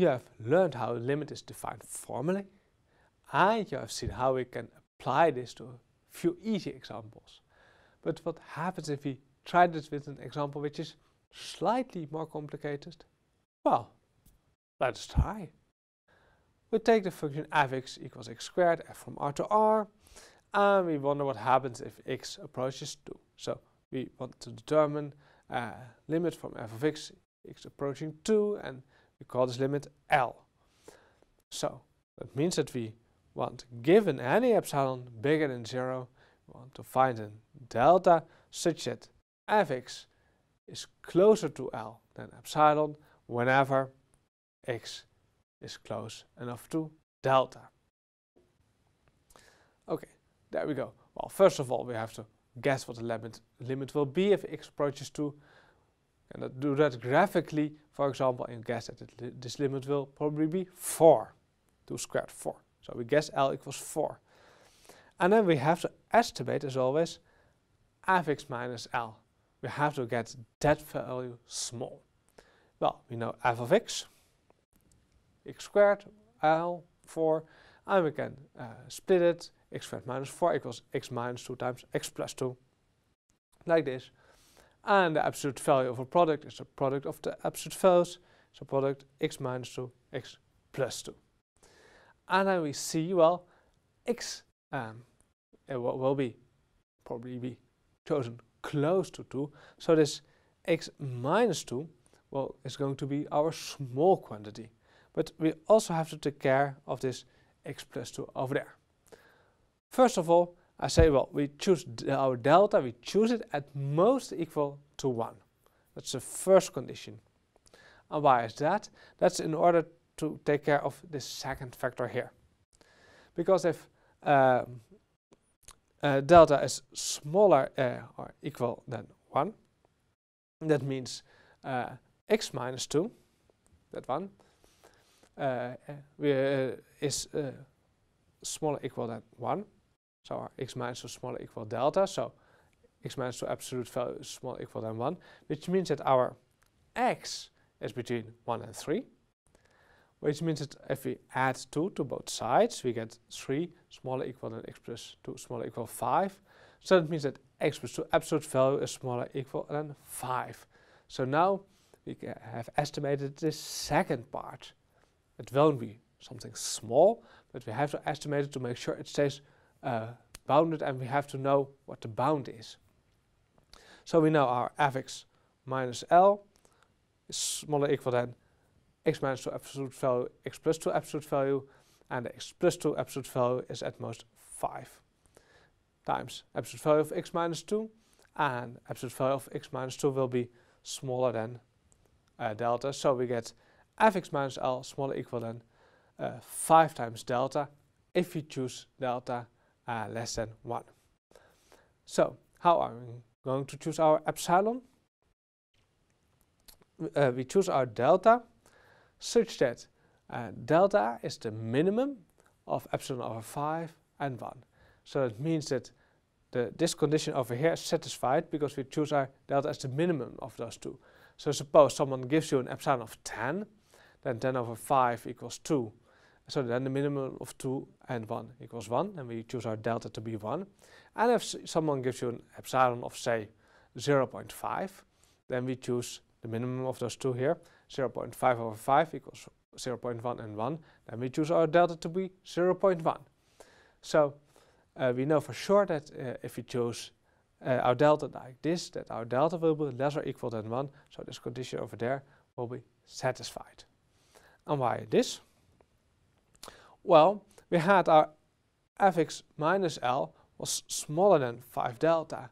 you have learned how a limit is defined formally and you have seen how we can apply this to a few easy examples. But what happens if we try this with an example which is slightly more complicated? Well, let's try. We take the function fx equals x squared f from r to r and we wonder what happens if x approaches 2. So we want to determine a limit from f of x, x approaching 2 and we call this limit L. So that means that we want, given any epsilon bigger than 0, we want to find a delta such that fx is closer to L than epsilon whenever x is close enough to delta. Okay, there we go. Well, first of all, we have to guess what the limit, limit will be if x approaches 2 and do that graphically, for example, and guess that this limit will probably be 4, 2 squared 4. So we guess L equals 4. And then we have to estimate, as always, fx minus L. We have to get that value small. Well, we know f of x, x squared, L, 4, and we can uh, split it, x squared minus 4 equals x minus 2 times x plus 2, like this. And the absolute value of a product is the product of the absolute values. So product x minus 2, x plus 2. And then we see, well, x um, will, will be probably be chosen close to 2. So this x minus 2 well, is going to be our small quantity. But we also have to take care of this x plus 2 over there. First of all, I say, well, we choose our delta, we choose it at most equal to 1. That's the first condition. And why is that? That's in order to take care of this second factor here. Because if uh, uh, delta is smaller uh, or equal than 1, that means uh, x minus 2, that one, uh, uh, is smaller equal than 1. So our x minus 2 smaller equal delta. So x minus minus 2 absolute value is smaller equal than 1, which means that our x is between 1 and 3, which means that if we add 2 to both sides, we get 3 smaller equal than x plus 2 smaller equal 5. So that means that x plus 2 absolute value is smaller equal than 5. So now we have estimated this second part. It won't be something small, but we have to estimate it to make sure it stays uh, bounded and we have to know what the bound is. So we know our fx minus L is smaller equal than x minus 2 absolute value, x plus 2 absolute value, and the x plus 2 absolute value is at most 5 times absolute value of x minus 2, and absolute value of x minus 2 will be smaller than uh, delta, so we get fx minus L smaller equal than uh, 5 times delta if we choose delta uh, less than 1. So, how are we going to choose our epsilon? Uh, we choose our delta such that uh, delta is the minimum of epsilon over 5 and 1. So it means that the, this condition over here is satisfied because we choose our delta as the minimum of those two. So suppose someone gives you an epsilon of 10, then 10 over 5 equals 2. So then the minimum of 2 and 1 equals 1, and we choose our delta to be 1. And if someone gives you an epsilon of, say, 0.5, then we choose the minimum of those two here, 0.5 over 5 equals 0.1 and 1, then we choose our delta to be 0.1. So uh, we know for sure that uh, if we choose uh, our delta like this, that our delta will be less or equal than 1, so this condition over there will be satisfied. And why this? Well, we had our fx minus L was smaller than 5 delta.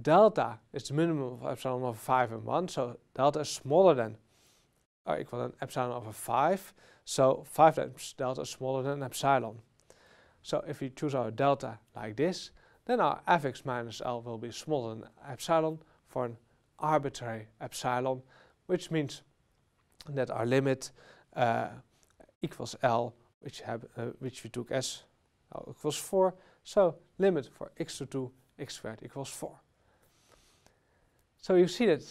Delta is the minimum of epsilon over 5 and 1, so delta is smaller than or equal than epsilon over 5. So 5 times delta is smaller than epsilon. So if we choose our delta like this, then our fx minus L will be smaller than epsilon for an arbitrary epsilon, which means that our limit uh, equals L which, have, uh, which we took as L equals 4. So limit for x to 2 x squared equals 4. So you see that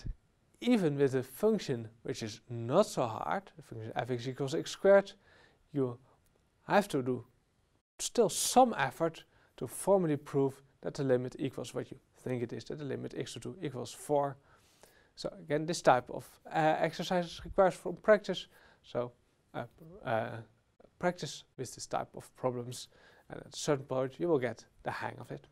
even with a function which is not so hard, the function fx equals x squared, you have to do still some effort to formally prove that the limit equals what you think it is, that the limit x to 2 equals 4. So again, this type of uh, exercises requires from practice. So uh, uh, practice with this type of problems and at a certain point you will get the hang of it.